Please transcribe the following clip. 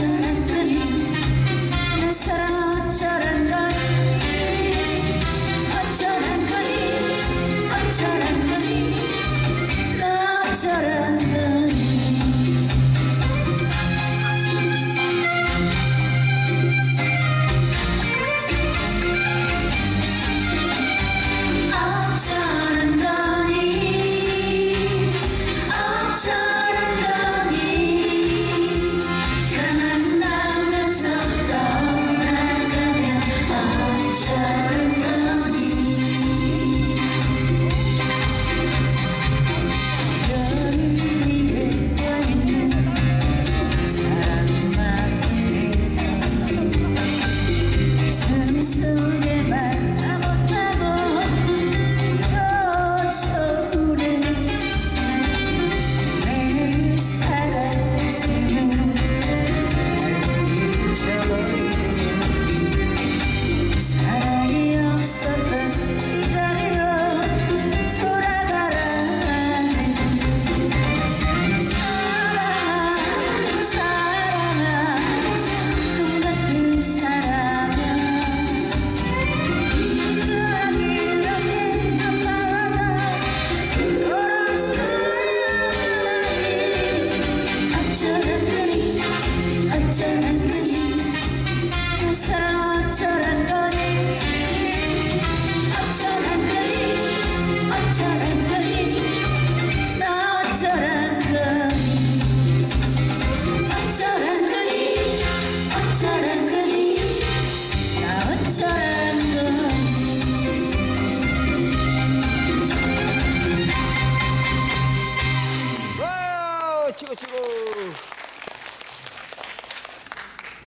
어쩌란다니 내 사랑 어쩌란다니 어쩌란다니? 어쩌란다니? 나 어쩌란 치고 치고